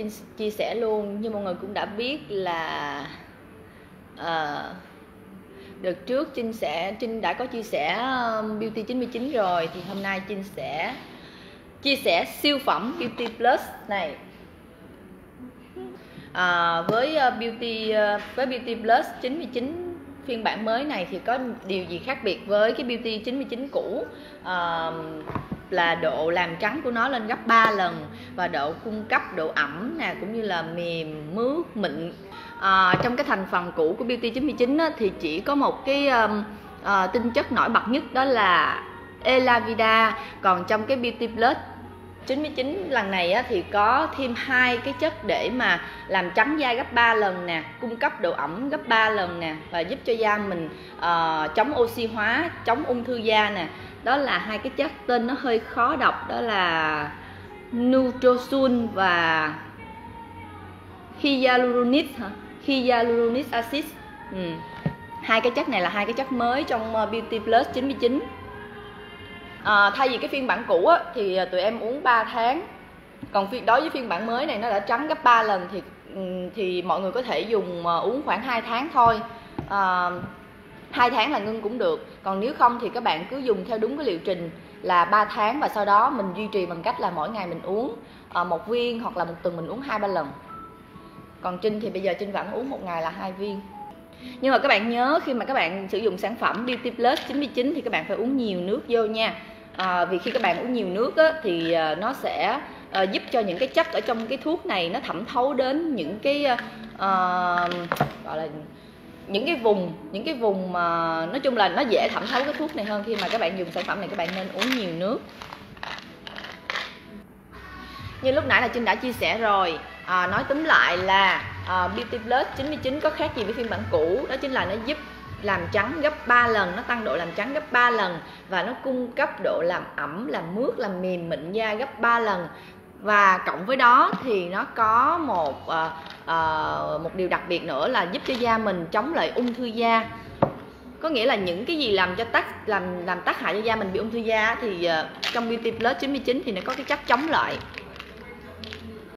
Trinh chia sẻ luôn như mọi người cũng đã biết là uh, đợt trước Trinh sẽ Trinh đã có chia sẻ um, Beauty 99 rồi thì hôm nay Trinh sẽ chia sẻ siêu phẩm Beauty Plus này. À, với uh, Beauty uh, với Beauty Plus 99 phiên bản mới này thì có điều gì khác biệt với cái Beauty 99 cũ? À, là độ làm trắng của nó lên gấp 3 lần và độ cung cấp độ ẩm nè cũng như là mềm mướt mịn. À, trong cái thành phần cũ của Beauty 99 á, thì chỉ có một cái um, uh, tinh chất nổi bật nhất đó là Elavida. Còn trong cái Beauty Plus 99 lần này á, thì có thêm hai cái chất để mà làm trắng da gấp 3 lần nè cung cấp độ ẩm gấp 3 lần nè và giúp cho da mình uh, chống oxy hóa chống ung thư da nè. Đó là hai cái chất tên nó hơi khó đọc đó là Nutrosun và Hyaluronic hả? Hyaluronic acid. Ừ. hai cái chất này là hai cái chất mới trong ờ, Beauty Plus 99 à, thay vì cái phiên bản cũ á, thì ờ, tụi em uống 3 tháng. Còn phiên đối với phiên bản mới này nó đã trắng gấp 3 lần thì ừ, thì mọi người có thể dùng ờ, uống khoảng 2 tháng thôi. À, hai tháng là ngưng cũng được. Còn nếu không thì các bạn cứ dùng theo đúng cái liệu trình là 3 tháng và sau đó mình duy trì bằng cách là mỗi ngày mình uống uh, một viên hoặc là một tuần mình uống hai ba lần. Còn trinh thì bây giờ trinh vẫn uống một ngày là hai viên nhưng mà các bạn nhớ khi mà các bạn sử dụng sản phẩm Beauty Plus 99 thì các bạn phải uống nhiều nước vô nha. À, vì khi các bạn uống nhiều nước á, thì à, nó sẽ uh, giúp cho những cái chất ở trong cái thuốc này nó thẩm thấu đến những cái uh, gọi là những cái vùng những cái vùng mà nói chung là nó dễ thẩm thấu cái thuốc này hơn khi mà các bạn dùng sản phẩm này các bạn nên uống nhiều nước. Như lúc nãy là Trinh đã chia sẻ rồi. À, nói túm lại là Ờ, Beauty Plus 99 có khác gì với phiên bản cũ? Đó chính là nó giúp làm trắng gấp 3 lần nó tăng độ làm trắng gấp 3 lần và nó cung cấp độ làm ẩm làm mướt làm mềm mịn da gấp 3 lần. Và cộng với đó thì nó có một uh, uh, một điều đặc biệt nữa là giúp cho da mình chống lại ung thư da. Có nghĩa là những cái gì làm cho tác làm làm tác hại cho da mình bị ung thư da thì uh, trong Beauty Plus 99 thì nó có cái chất chống lại.